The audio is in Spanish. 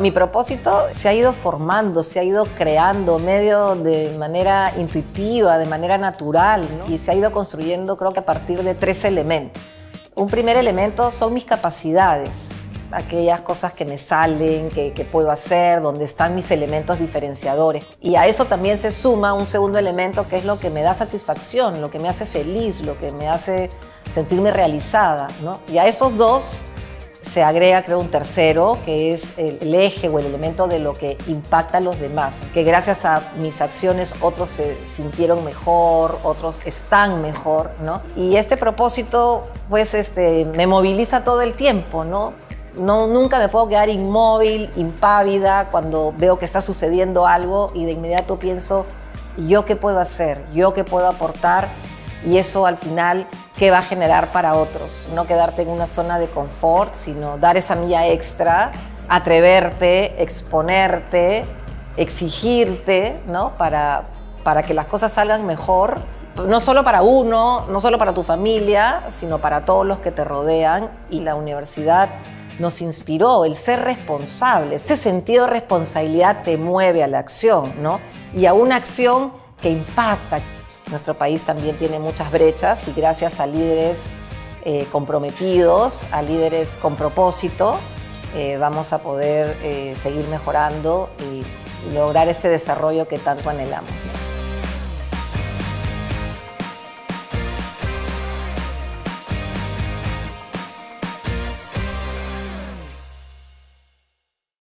Mi propósito se ha ido formando, se ha ido creando medio de manera intuitiva, de manera natural, ¿no? y se ha ido construyendo creo que a partir de tres elementos. Un primer elemento son mis capacidades, aquellas cosas que me salen, que, que, puedo hacer, donde están mis elementos diferenciadores. Y a eso también se suma un segundo elemento que es lo que me da satisfacción, lo que me hace feliz, lo que me hace sentirme realizada. ¿no? Y a esos dos se agrega, creo, un tercero, que es el, eje o el elemento de lo que impacta a los demás, que gracias a mis acciones otros se sintieron mejor, otros están mejor, ¿no? Y este propósito, pues, este, me moviliza todo el tiempo, ¿no? No, nunca me puedo quedar inmóvil, impávida, cuando veo que está sucediendo algo y de inmediato pienso, ¿yo qué puedo hacer? ¿Yo qué puedo aportar? Y eso al final qué va a generar para otros. No quedarte en una zona de confort, sino dar esa milla extra, atreverte, exponerte, exigirte, ¿no? Para, para que las cosas salgan mejor, no solo para uno, no solo para tu familia, sino para todos los que te rodean. Y la universidad nos inspiró el ser responsable. Ese sentido de responsabilidad te mueve a la acción, ¿no? Y a una acción que impacta, nuestro país también tiene muchas brechas y gracias a líderes eh, comprometidos, a líderes con propósito, eh, vamos a poder eh, seguir mejorando y lograr este desarrollo que tanto anhelamos.